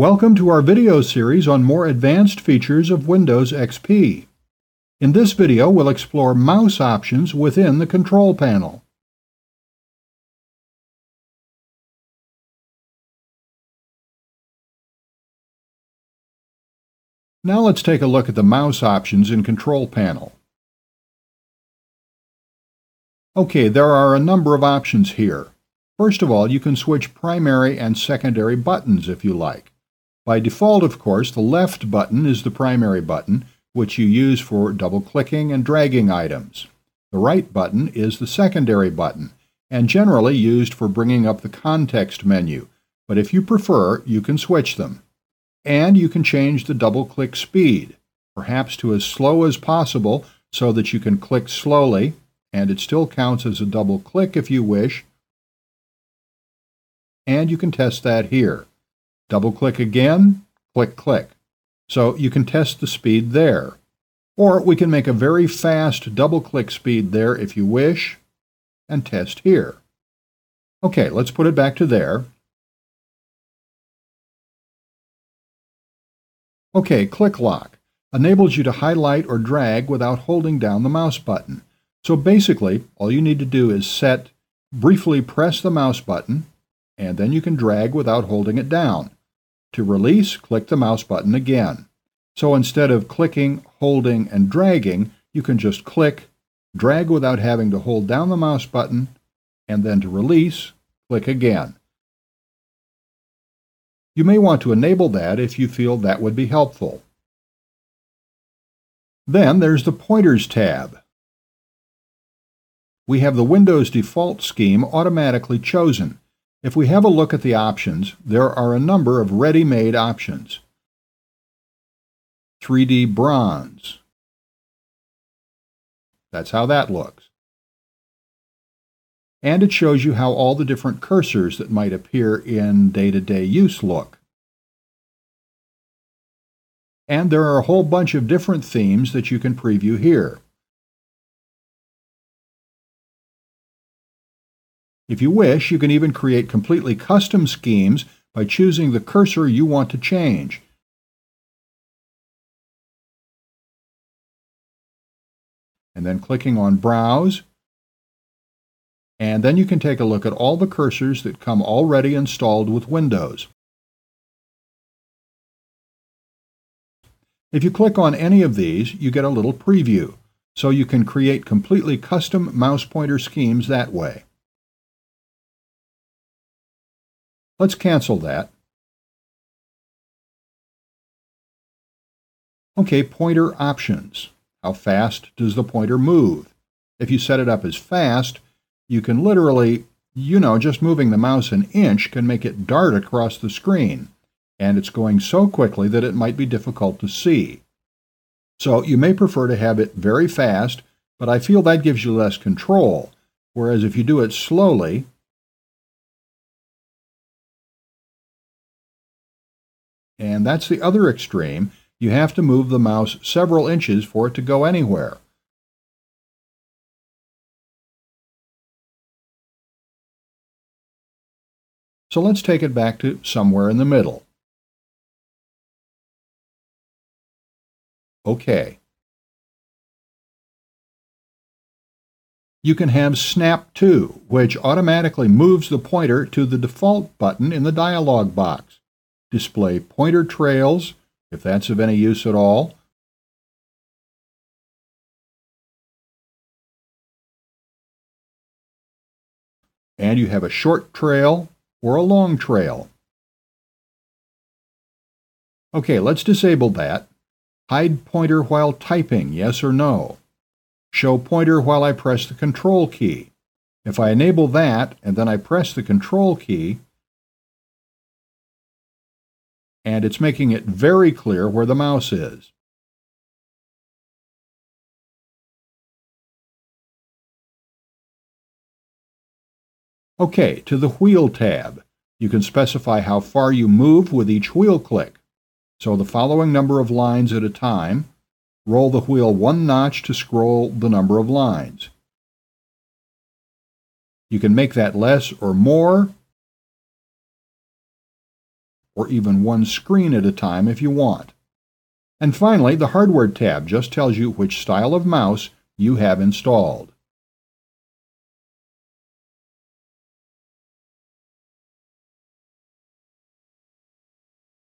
Welcome to our video series on more advanced features of Windows XP. In this video, we'll explore mouse options within the control panel. Now let's take a look at the mouse options in Control Panel. Okay, there are a number of options here. First of all, you can switch primary and secondary buttons if you like. By default, of course, the left button is the primary button, which you use for double-clicking and dragging items. The right button is the secondary button, and generally used for bringing up the context menu, but if you prefer, you can switch them. And you can change the double-click speed, perhaps to as slow as possible so that you can click slowly, and it still counts as a double click if you wish. And you can test that here. Double click again, click click. So you can test the speed there. Or we can make a very fast double click speed there if you wish, and test here. Okay, let's put it back to there. Okay, Click Lock enables you to highlight or drag without holding down the mouse button. So basically, all you need to do is set, briefly press the mouse button, and then you can drag without holding it down. To release, click the mouse button again. So instead of clicking, holding, and dragging, you can just click, drag without having to hold down the mouse button, and then to release, click again. You may want to enable that if you feel that would be helpful. Then there's the Pointers tab we have the Windows default scheme automatically chosen. If we have a look at the options, there are a number of ready-made options. 3D Bronze. That's how that looks. And it shows you how all the different cursors that might appear in day-to-day -day use look. And there are a whole bunch of different themes that you can preview here. If you wish, you can even create completely custom schemes by choosing the cursor you want to change. And then clicking on Browse. And then you can take a look at all the cursors that come already installed with Windows. If you click on any of these, you get a little preview, so you can create completely custom mouse pointer schemes that way. Let's cancel that. Okay, pointer options. How fast does the pointer move? If you set it up as fast, you can literally, you know, just moving the mouse an inch can make it dart across the screen, and it's going so quickly that it might be difficult to see. So you may prefer to have it very fast, but I feel that gives you less control, whereas if you do it slowly, And that's the other extreme. You have to move the mouse several inches for it to go anywhere. So let's take it back to somewhere in the middle. OK. You can have Snap To, which automatically moves the pointer to the default button in the dialog box display pointer trails, if that's of any use at all. And you have a short trail or a long trail. Okay, let's disable that. Hide pointer while typing, yes or no. Show pointer while I press the control key. If I enable that and then I press the control key, and it's making it very clear where the mouse is. OK, to the Wheel tab. You can specify how far you move with each wheel click. So the following number of lines at a time. Roll the wheel one notch to scroll the number of lines. You can make that less or more, or even one screen at a time if you want. And finally, the Hardware tab just tells you which style of mouse you have installed.